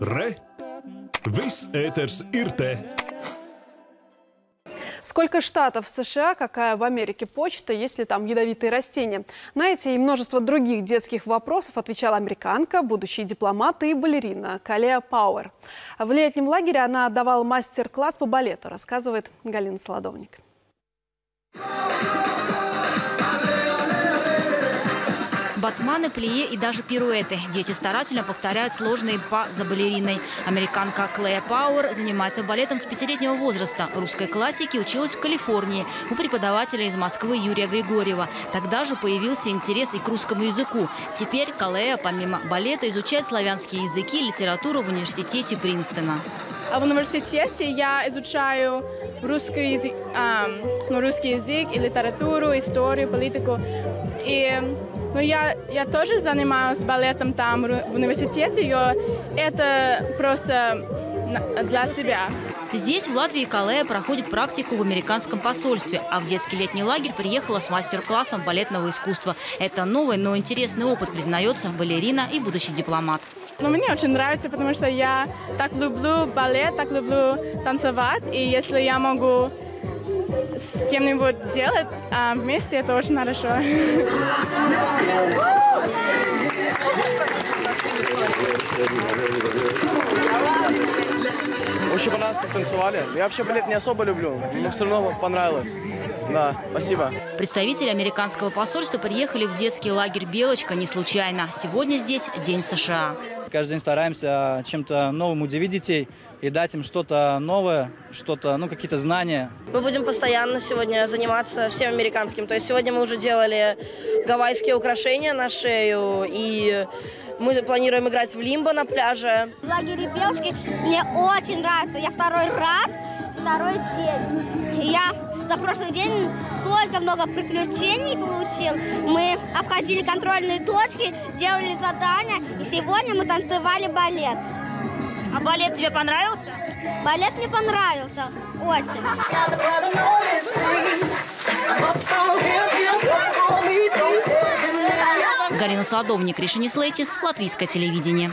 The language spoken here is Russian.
Re! Viss ir te! Сколько штатов в США, какая в Америке почта, есть ли там ядовитые растения? На эти и множество других детских вопросов отвечала американка, будущий дипломат и балерина Калея Пауэр. В летнем лагере она давала мастер-класс по балету, рассказывает Галина Солодовник. Батманы, плие и даже пируэты. Дети старательно повторяют сложные па за балериной. Американка Клея Пауэр занимается балетом с пятилетнего возраста. Русской классике училась в Калифорнии у преподавателя из Москвы Юрия Григорьева. Тогда же появился интерес и к русскому языку. Теперь Калея, помимо балета, изучает славянские языки и литературу в университете Принстона. В университете я изучаю русский язык, а, ну, русский язык и литературу, историю, политику. И ну, я, я тоже занимаюсь балетом там в университете, и это просто для себя. Здесь, в Латвии, Калея проходит практику в американском посольстве, а в детский летний лагерь приехала с мастер-классом балетного искусства. Это новый, но интересный опыт, признается балерина и будущий дипломат. Ну, мне очень нравится, потому что я так люблю балет, так люблю танцевать, и если я могу с кем-нибудь делать а вместе, это очень хорошо. Очень понравилось, как танцевали. Я вообще балет не особо люблю, но все равно понравилось. Да, спасибо. Представители американского посольства приехали в детский лагерь «Белочка» не случайно. Сегодня здесь День США. Каждый день стараемся чем-то новым удивить детей и дать им что-то новое, что-то, ну, какие-то знания. Мы будем постоянно сегодня заниматься всем американским. То есть сегодня мы уже делали гавайские украшения на шею и мы планируем играть в лимбо на пляже. В лагере Белочки мне очень нравится. Я второй раз, второй день. Я за прошлый день столько много приключений получил. Мы обходили контрольные точки, делали задания, и сегодня мы танцевали балет. А балет тебе понравился? Балет мне понравился. Очень. Галина Садовник, Решени Слейтис, Латвийское телевидение.